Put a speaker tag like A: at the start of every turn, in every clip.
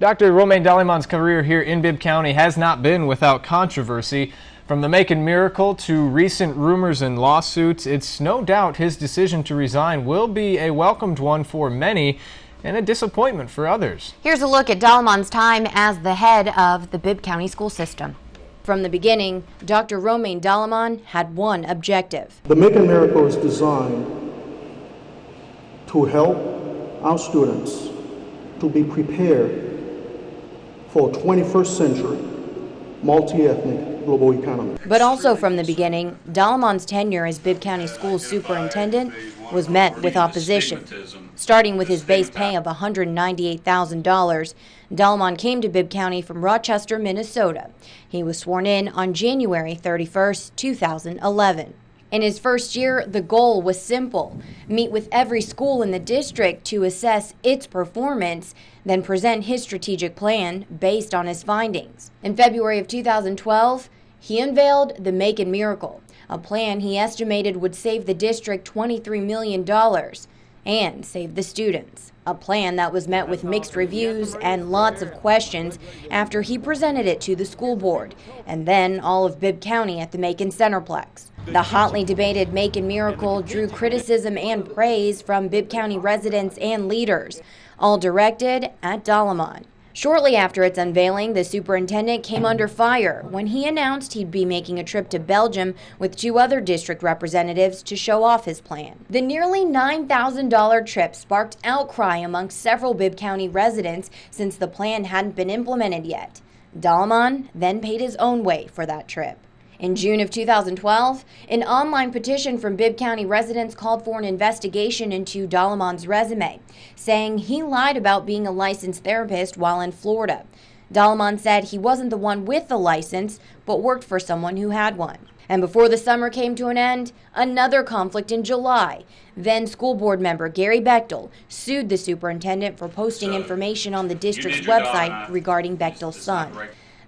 A: Dr. Romain Dallemand's career here in Bibb County has not been without controversy. From the Macon Miracle to recent rumors and lawsuits, it's no doubt his decision to resign will be a welcomed one for many and a disappointment for others.
B: Here's a look at Dallemand's time as the head of the Bibb County school system. From the beginning, Dr. Romain Dallemand had one objective.
C: The Macon Miracle is designed to help our students to be prepared for a 21st century multi-ethnic global economy.
B: But also from the beginning, Dallemand's tenure as Bibb County School Superintendent was met with opposition. Starting with his base pay of $198,000, Dallemand came to Bibb County from Rochester, Minnesota. He was sworn in on January 31, 2011. In his first year, the goal was simple meet with every school in the district to assess its performance, then present his strategic plan based on his findings. In February of 2012, he unveiled the Macon Miracle, a plan he estimated would save the district $23 million and save the students. A plan that was met with mixed reviews and lots of questions after he presented it to the school board and then all of Bibb County at the Macon Centreplex. The hotly debated Macon Miracle drew criticism and praise from Bibb County residents and leaders, all directed at Dallemand. Shortly after its unveiling, the superintendent came under fire when he announced he'd be making a trip to Belgium with two other district representatives to show off his plan. The nearly $9,000 trip sparked outcry among several Bibb County residents since the plan hadn't been implemented yet. Dallemand then paid his own way for that trip. In June of 2012, an online petition from Bibb County residents called for an investigation into Dallemand's resume, saying he lied about being a licensed therapist while in Florida. Dallemand said he wasn't the one with the license, but worked for someone who had one. And before the summer came to an end, another conflict in July. Then school board member Gary Bechtel sued the superintendent for posting so information on the district's website regarding Bechtel's son.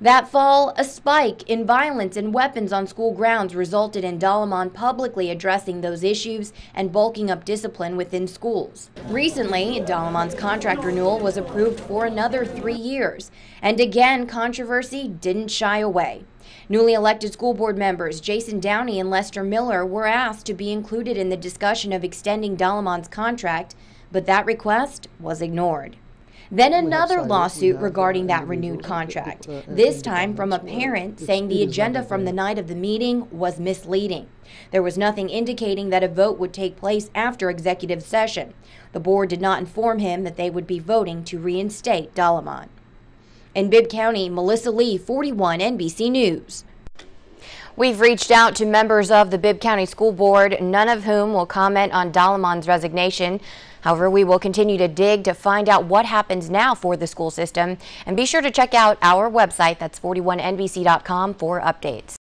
B: That fall, a spike in violence and weapons on school grounds resulted in Dallemand publicly addressing those issues and bulking up discipline within schools. Recently, Dallemand's contract renewal was approved for another three years, and again, controversy didn't shy away. Newly elected school board members Jason Downey and Lester Miller were asked to be included in the discussion of extending Dallemand's contract, but that request was ignored. Then another lawsuit regarding that renewed contract, this time from a parent saying the agenda from the night of the meeting was misleading. There was nothing indicating that a vote would take place after executive session. The board did not inform him that they would be voting to reinstate Dallemand. In Bibb County, Melissa Lee, 41 NBC News. We've reached out to members of the Bibb County School Board, none of whom will comment on Dallemand's resignation. However, we will continue to dig to find out what happens now for the school system. And be sure to check out our website, that's 41NBC.com, for updates.